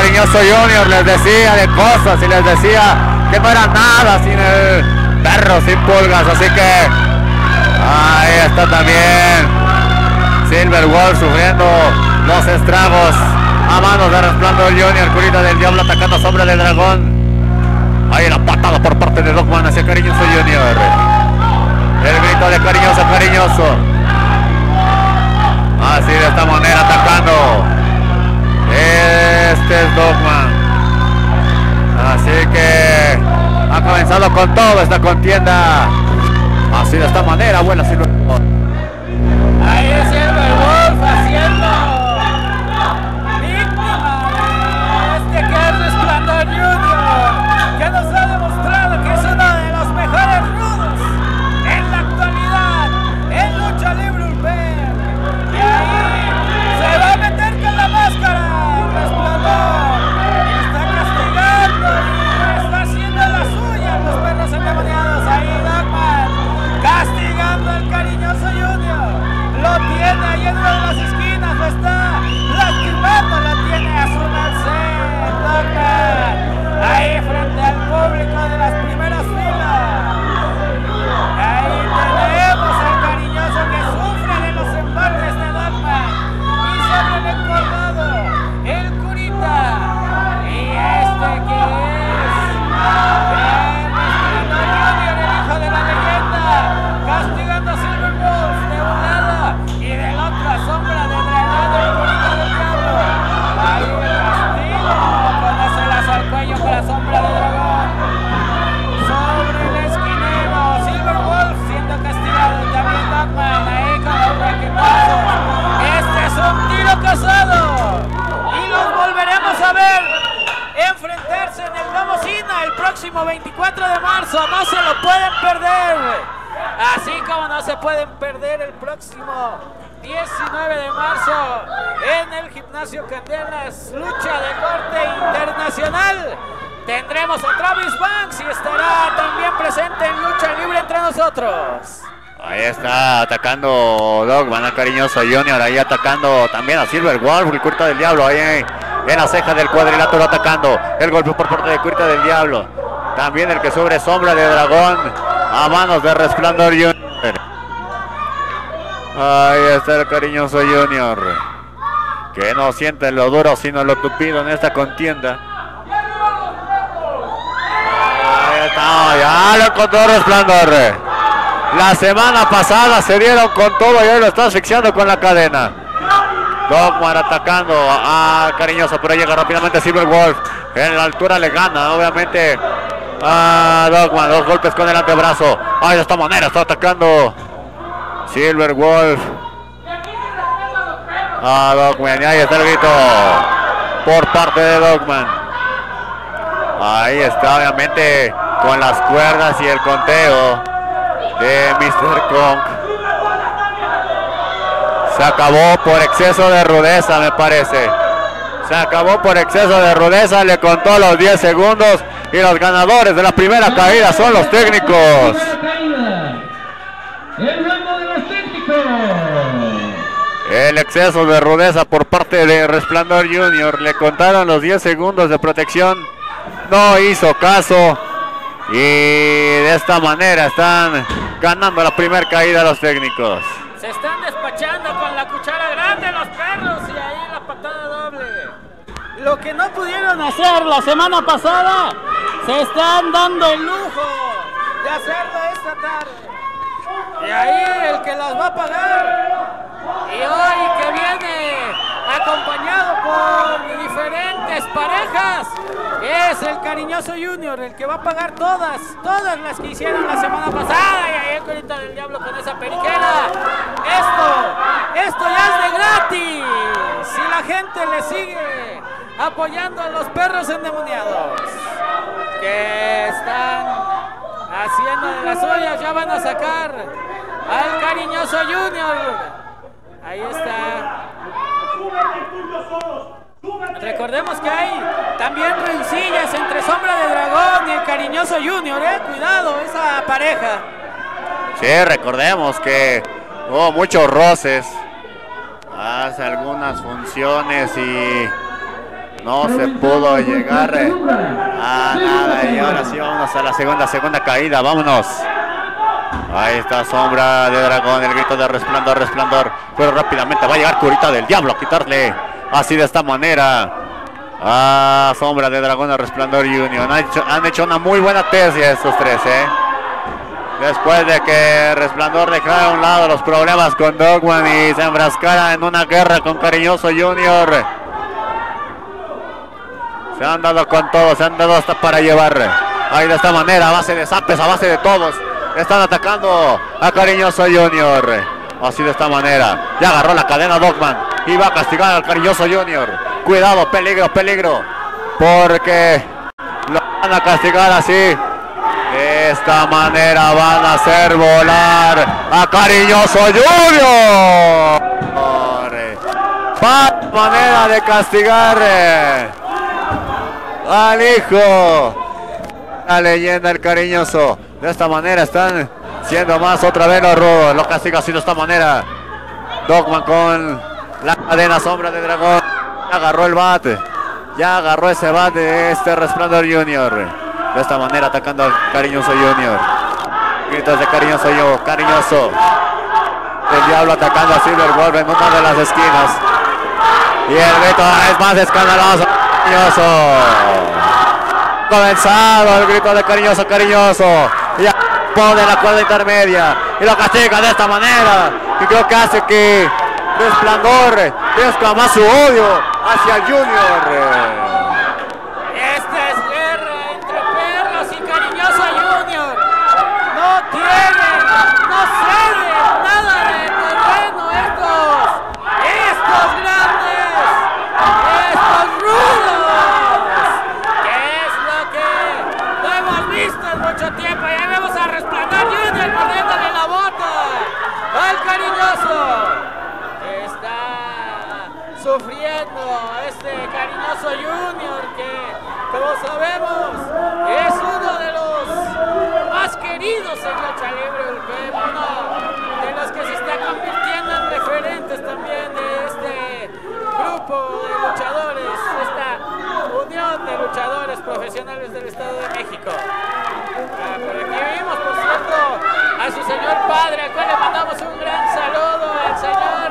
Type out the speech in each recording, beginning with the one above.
Cariñoso Junior les decía de cosas y les decía que no era nada sin el perro, sin pulgas. Así que ahí está también Silver Wolf sufriendo los estragos a manos de Resplandor Junior, Curita del Diablo atacando Sombra del Dragón. Ahí la patada por parte de Dogman hacia Cariñoso Junior. El grito de Cariñoso, Cariñoso. Así de esta manera atacando este es Dogman. Así que ha comenzado con todo esta contienda. Así de esta manera, buena silueta. Cariñoso Junior, ahí atacando también a Silver Wolf, el curta del diablo, ahí en la ceja del cuadrilátero atacando. El golpe por parte de Curta del Diablo. También el que sobre sombra de dragón a manos de Resplandor Junior. Ahí está el cariñoso Junior. Que no siente lo duro sino lo tupido en esta contienda. Ahí está, ya lo encontró Resplandor. La semana pasada se dieron con todo y hoy lo está asfixiando con la cadena. Dogmar atacando a Cariñoso, pero llega rápidamente Silver Wolf. En la altura le gana, obviamente, a Dogman. Dos golpes con el antebrazo. Ay, de esta manera está atacando Silver Wolf. A Dogman. Y ahí está el grito por parte de Dogman. Ahí está, obviamente, con las cuerdas y el conteo de Mr. Kong. Se acabó por exceso de rudeza, me parece. Se acabó por exceso de rudeza, le contó los 10 segundos y los ganadores de la primera caída son los técnicos. El exceso de rudeza por parte de Resplandor Junior. Le contaron los 10 segundos de protección. No hizo caso. Y de esta manera están ganando la primera caída los técnicos. Se están despachando con la cuchara grande los perros y ahí la patada doble. lo que no pudieron hacer la semana pasada, se están dando el lujo de hacerlo esta tarde. Y ahí el que las va a pagar. Y hoy que viene acompañado por diferentes parejas, es el cariñoso Junior, el que va a pagar todas, todas las que hicieron la semana pasada. Y ahí el corito del diablo con esa periquera. Esto, esto ya es de gratis. Si la gente le sigue apoyando a los perros endemoniados que están haciendo de las ollas, ya van a sacar al cariñoso Junior. Ahí está. Recordemos que hay también rencillas entre Sombra de Dragón y el cariñoso Junior, eh. Cuidado, esa pareja. Sí, recordemos que hubo muchos roces hace algunas funciones y no se pudo llegar a nada. Y ahora sí, vamos a la segunda, segunda caída. Vámonos. Ahí está Sombra de Dragón, el grito de resplandor, resplandor. Pero rápidamente va a llegar Curita del Diablo a quitarle así de esta manera. a Sombra de Dragón, Resplandor Union. Han hecho, han hecho una muy buena tesis estos tres, ¿eh? Después de que Resplandor dejara a un lado los problemas con Dogman y se enfrascara en una guerra con Cariñoso Junior. Se han dado con todo, se han dado hasta para llevar. Ahí de esta manera, a base de zapes, a base de todos. Están atacando a Cariñoso Junior. Así de esta manera. Ya agarró la cadena Dogman. Y va a castigar al Cariñoso Junior. Cuidado, peligro, peligro. Porque lo van a castigar así. De esta manera van a hacer volar a Cariñoso Junior. Va manera de castigar eh, al hijo. La leyenda, el cariñoso. De esta manera están siendo más otra vez los robos. Lo castiga así de esta manera. Dogman con la cadena sombra de dragón. Ya agarró el bate. Ya agarró ese bate de este Resplandor Junior. De esta manera atacando al cariñoso Junior. Gritos de cariñoso yo, cariñoso. El diablo atacando a Silver Wolf en una de las esquinas. Y el grito es más escandaloso. Cariñoso. Comenzado el grito de cariñoso, cariñoso. Y ya pone la cuerda intermedia. Y lo castiga de esta manera. Y creo que hace que Resplandor crezca más su odio hacia Junior. Esta es guerra entre perros y cariñoso Junior. No tienen, no ceden nada de terreno estos, estos grandes, estos rudos. ¿Qué es lo que no hemos visto en mucho tiempo? Ya vemos a Resplandor Junior poniéndole la bota al cariñoso. Está sufriendo este cariñoso Junior que, como sabemos, es uno de los más queridos en lucha libre uno de los que se está convirtiendo en referentes también de este grupo de luchadores, esta unión de luchadores profesionales del Estado de México. Ah, por aquí vimos, por cierto, a su señor padre, al cual le mandamos un gran saludo al señor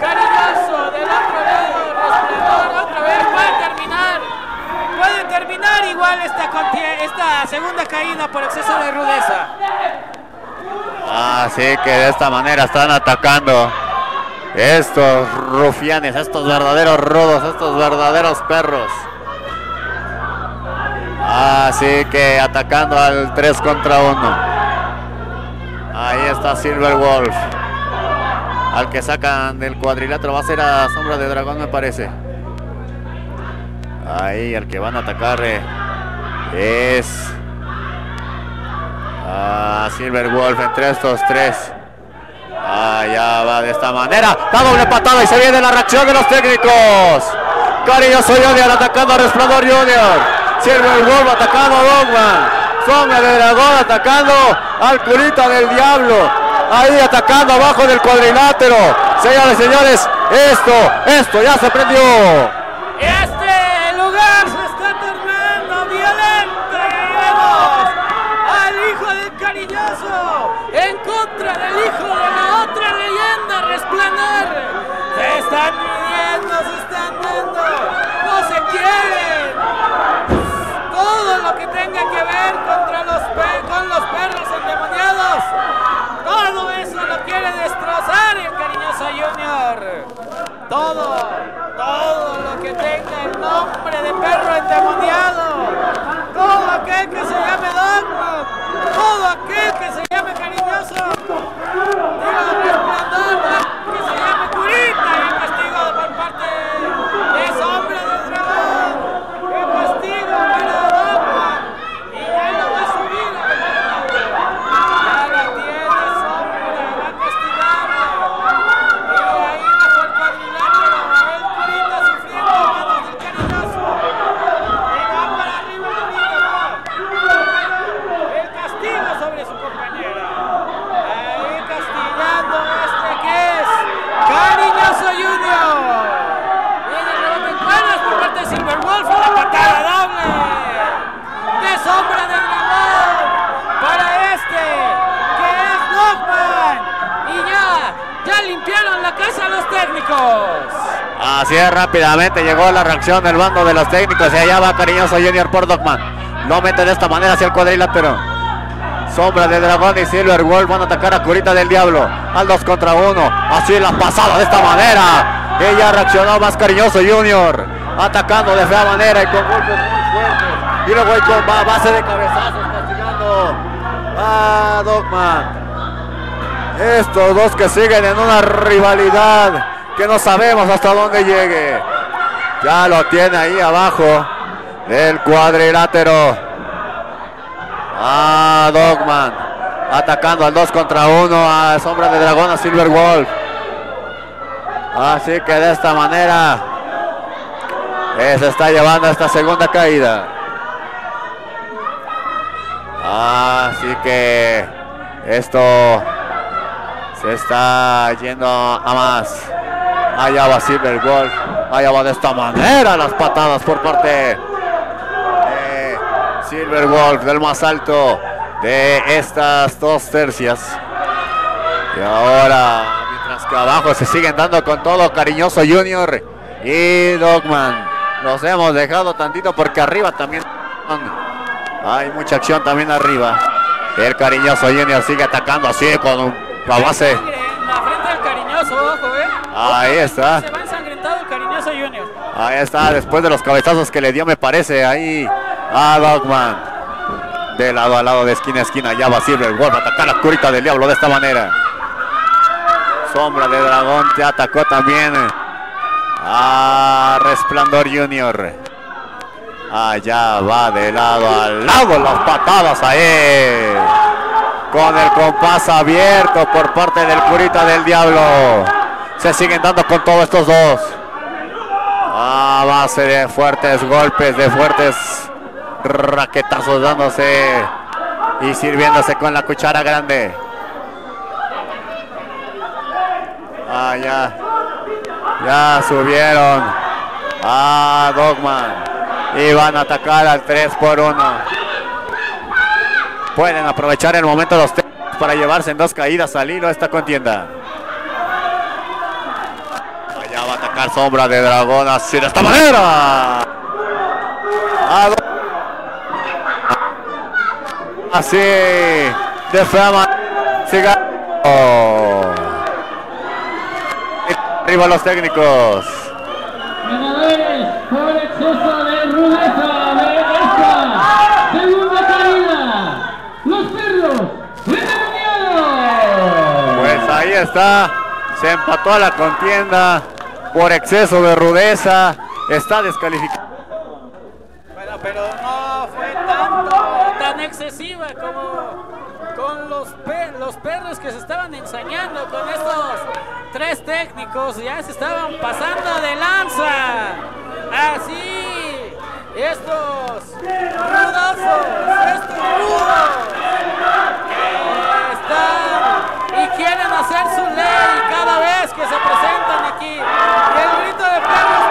cariñoso del otro lado, resplandor, otra vez puede terminar, puede terminar igual esta segunda caída por exceso de rudeza. Así que de esta manera están atacando estos rufianes, estos verdaderos rudos, estos verdaderos perros. Así que atacando al 3 contra 1. Ahí está Silver Wolf. Al que sacan del cuadrilátero va a ser a Sombra de Dragón, me parece. Ahí el que van a atacar eh, es a Silver Wolf entre estos tres. Allá va de esta manera. La doble patada y se viene la reacción de los técnicos. Cariñoso Junior atacando a Resplandor Junior. Silver Wolf atacando a Dogman. Sombra de Dragón atacando al curita del diablo. Ahí atacando abajo del cuadrilátero. Señores, señores, esto, esto ya se prendió. otra del hijo de la otra leyenda resplandor. Se están midiendo, se están dando, no se quieren. Todo lo que tenga que ver contra los con los perros endemoniados, todo eso lo quiere destrozar el cariñoso Junior. Todo, todo lo que tenga el nombre de perro endemoniado, todo aquel que se llame Dogma, todo aquel es, rápidamente llegó la reacción del bando de los técnicos y allá va Cariñoso Junior por Dogman. Lo mete de esta manera hacia el cuadrilátero. Sombra de Dragón y Silver Wolf van a atacar a Curita del Diablo. Al 2 contra 1. Así la pasada de esta manera. Ella reaccionó más Cariñoso Junior. Atacando de fea manera y con golpes muy fuertes. Y luego con ba- base de cabezazos castigando a Dogman. Estos dos que siguen en una rivalidad que no sabemos hasta dónde llegue. Ya lo tiene ahí abajo del cuadrilátero. Ah, Dogman. Atacando al 2 contra 1 a Sombra de Dragón a Silver Wolf. Así que de esta manera eh, se está llevando esta segunda caída. Así que esto se está yendo a más. Allá va Silver Wolf. Allá va de esta manera las patadas por parte de Silver Wolf del más alto de estas dos tercias. Y ahora, mientras que abajo se siguen dando con todo Cariñoso Junior y Dogman. Los hemos dejado tantito porque arriba también hay mucha acción también arriba. El Cariñoso Junior sigue atacando así con la base. Sangre en la frente del cariñoso, ojo, eh. Ahí está. Se va ensangrentado el cariñoso Junior. Ahí está, después de los cabezazos que le dio, me parece, ahí a Dogman. De lado a lado, de esquina a esquina, ya va Silver Wolf a atacar la curita del diablo de esta manera. Sombra de dragón te atacó también a Resplandor Junior. Allá va de lado a lado las patadas ahí. Con el compás abierto por parte del curita del diablo. Se siguen dando con todos estos dos. A base de fuertes golpes, de fuertes raquetazos dándose y sirviéndose con la cuchara grande. Ah, ya. Ya subieron a Dogman. Y van a atacar al 3 por 1. Pueden aprovechar el momento los para llevarse en dos caídas al hilo esta contienda. Allá va a atacar sombra de dragón así de esta manera. Así de fea manera. Arriba los técnicos. Ganadores por exceso de rudeza de esta segunda caída. Los perros endemoniados. Pues ahí está. Se empató la contienda por exceso de rudeza. Está descalificado. Bueno, pero no fue tanto, tan excesiva como con los, pe- los perros que se estaban ensañando con estos tres técnicos. Ya se estaban pasando de lanza. Así, estos rudazos, estos rudos que están quieren hacer su ley cada vez que se presentan aquí. Y el grito de perros,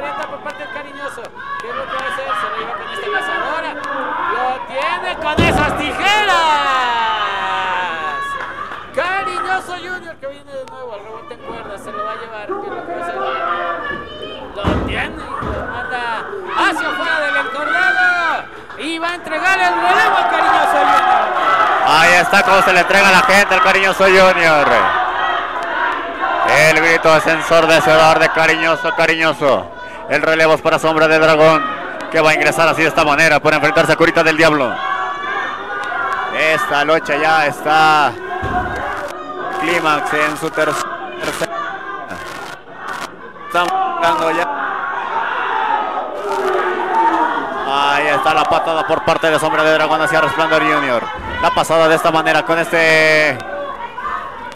por parte del cariñoso. ¿Qué es lo que va a hacer? Se lo lleva con esta cazadora. Lo tiene con esas tijeras. Cariñoso Junior que viene de nuevo al rebote en cuerdas. Se lo va a llevar. ¿Qué lo va a hacer? Lo tiene y lo manda hacia afuera del encordado. Y va a entregar el relevo al cariñoso Junior. Ahí está como se le entrega a la gente al cariñoso Junior. El grito es ensordecedor de cariñoso, cariñoso. El relevo es para Sombra de Dragón, que va a ingresar así de esta manera para enfrentarse a Curita del Diablo. Esta lucha ya está clímax en su tercera. Estamos jugando ya. Ahí está la patada por parte de Sombra de Dragón hacia Resplandor Junior. La pasada de esta manera con este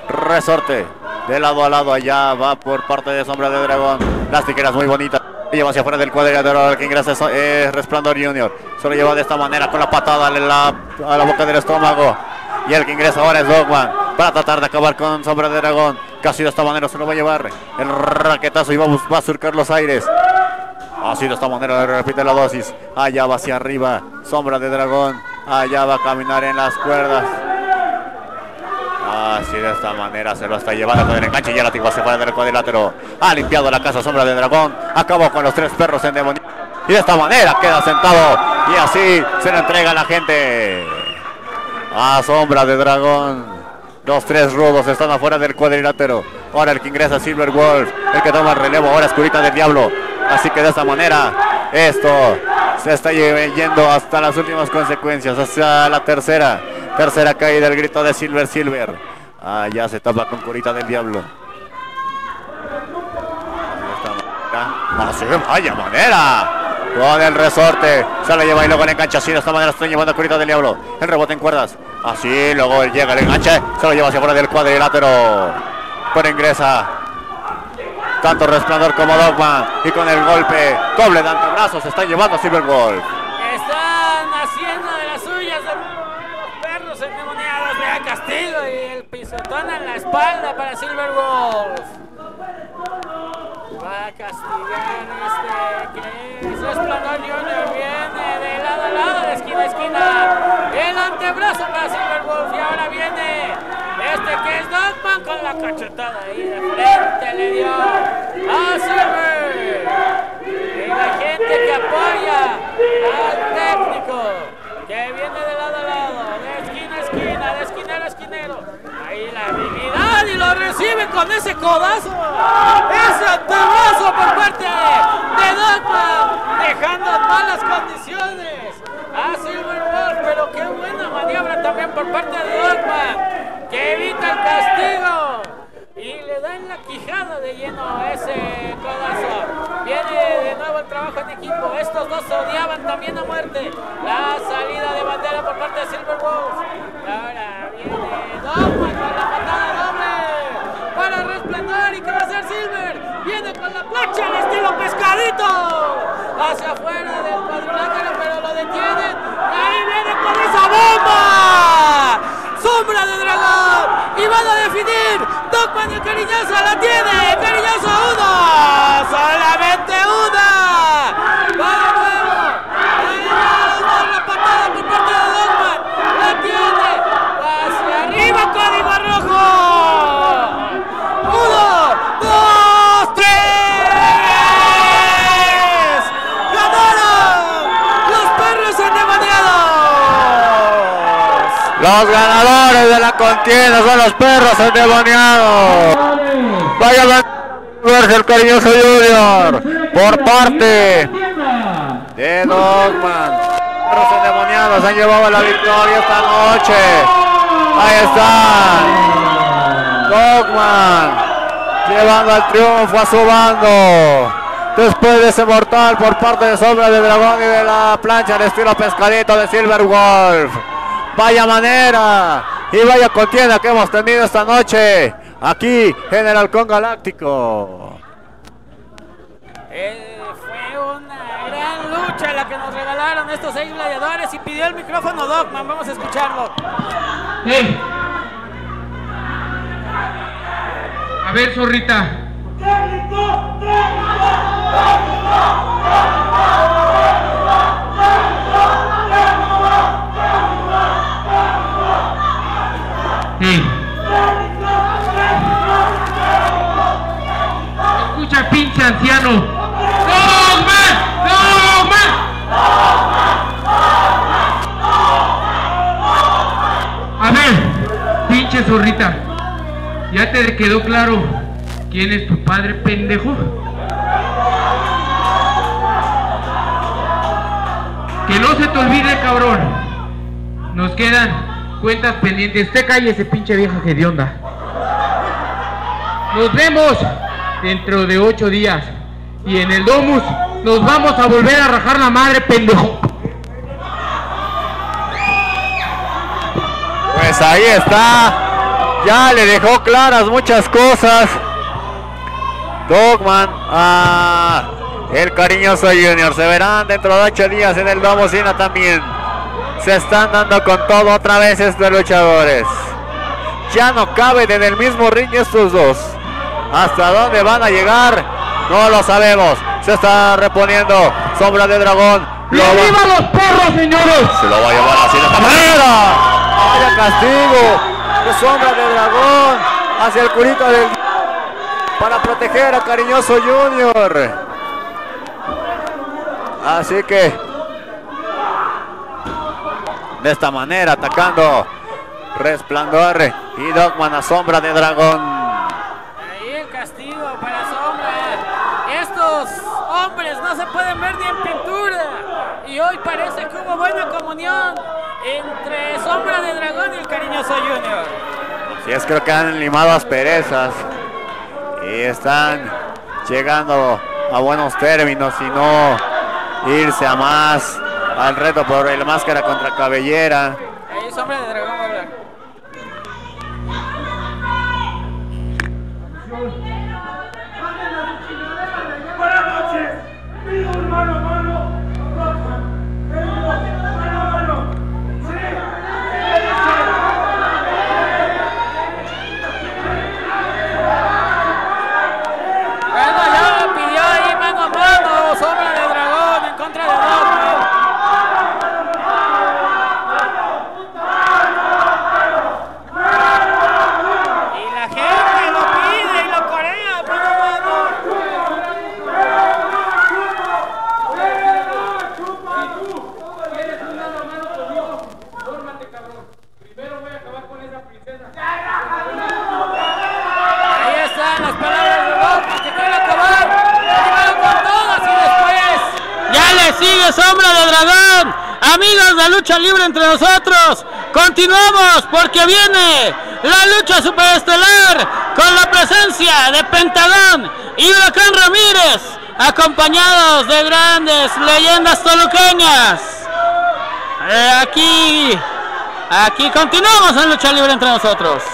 resorte. De lado a lado allá va por parte de Sombra de Dragón. Las tijeras muy bonitas. Lleva hacia afuera del cuadrilátero. El que ingresa es Resplandor Junior. Se lo lleva de esta manera con la patada a la, a la boca del estómago. Y el que ingresa ahora es Dogman. Para tratar de acabar con Sombra de Dragón. Casi de esta manera se lo va a llevar. El raquetazo y va, va a surcar los aires. Así de esta manera repite la dosis. Allá va hacia arriba. Sombra de dragón. Allá va a caminar en las cuerdas. Así de esta manera se lo está llevando con el enganche y la tiró hacia fuera del cuadrilátero. Ha limpiado la casa Sombra de Dragón. Acabó con los tres perros endemoniados. Y de esta manera queda sentado. Y así se le entrega a la gente. A Sombra de Dragón. Los tres rudos están afuera del cuadrilátero. Ahora el que ingresa es Silver Wolf. El que toma el relevo ahora es Curita del Diablo. Así que de esta manera esto se está yendo hasta las últimas consecuencias. Hacia la tercera. Tercera caída el grito de Silver Silver. Ah, ya se tapa con Curita del Diablo. Así vaya manera. Con el resorte. Se lo lleva y luego el enganche. Así de esta manera están llevando a Curita del Diablo. El rebote en cuerdas. Así, luego llega el enganche. Se lo lleva hacia fuera del cuadrilátero. Pero ingresa. Tanto Resplandor como Dogma. Y con el golpe doble de antebrazo se están llevando a Silverwolf. Están haciendo de las suyas de nuevo los perros endemoniados. Vea castigo y el pisotón en la espalda para Silver Wolf. Va a castigar este que es Resplandor Junior. Viene de lado a lado, de esquina a esquina. El antebrazo para Silver Wolf. Y ahora viene este que es Dogman con la cachetada ahí de frente. Le dio a Silver. Y la gente que apoya al técnico, que viene de lado a lado, de esquina a esquina, de esquinero a esquinero. Ahí la habilidad y lo con ese codazo, ese antebrazo por parte de Dogman, dejando en malas condiciones a Silver Wolf, pero qué buena maniobra también por parte de Dogman, que evita el castigo y le da en la quijada de lleno ese codazo. Viene de nuevo el trabajo en equipo. Estos dos odiaban también a muerte. La salida de bandera por parte de Silver Wolf. Ahora viene Dogman con la Silver? Viene con la plancha al estilo pescadito hacia afuera del cuadrilátero, pero lo detienen. Ahí viene con esa bomba. Sombra de dragón y van a definir Dogman y Cariñoso la tiene Cariñoso uno solamente una va de nuevo Cariñoso la patada por parte de Dogman la tiene hacia arriba Código Rojo uno dos tres ganaron los perros endemoniados Los ganadores de la contienda son los perros endemoniados. Vaya el cariñoso Junior por parte de Dogman. Perros endemoniados han llevado la victoria esta noche. Ahí están. Dogman llevando al triunfo a su bando. Después de ese mortal por parte de Sombra de Dragón y de la plancha de estilo pescadito de Silver Wolf. Vaya manera y vaya contienda que hemos tenido esta noche aquí en el Halcón Galáctico. Eh, fue una gran lucha la que nos regalaron estos seis gladiadores y pidió el micrófono Dogman. Vamos a escucharlo. Hey. A ver, zorrita. Escucha, pinche anciano. ¡No, man! ¡No, man! A ver, pinche zorrita. ¿Ya te quedó claro quién es tu padre, pendejo? Que no se te olvide, cabrón. Nos quedan cuentas pendientes. Te calle ese pinche vieja hedionda. Nos vemos dentro de ocho días. Y en el Domus nos vamos a volver a rajar la madre, pendejo. Pues ahí está. Ya le dejó claras muchas cosas. Dogman a el cariñoso Junior. Se verán dentro de ocho días en el Domo Sina también. Se están dando con todo otra vez estos luchadores. Ya no caben en el mismo ring estos dos. ¿Hasta dónde van a llegar? No lo sabemos. Se está reponiendo Sombra de Dragón. ¡Y Lo va- arriba los perros, señores! se lo va a llevar así de esta manera. Vaya castigo de sombra de dragón hacia el curita del para proteger a cariñoso Junior. Así que de esta manera atacando Resplandor y Dogman a sombra de dragón. Ahí el castigo para Sombra. Estos hombres no se pueden ver ni en pintura. Y hoy parece que hubo buena comunión entre Sombra de Dragón y el cariñoso Junior. Si es creo que han limado asperezas y están llegando a buenos términos y no irse a más al reto por el máscara contra cabellera. De lucha libre entre nosotros. Continuamos porque viene la lucha superestelar con la presencia de Pentagón y Huracán Ramírez, acompañados de grandes leyendas toluqueñas. Eh, aquí, aquí continuamos en lucha libre entre nosotros.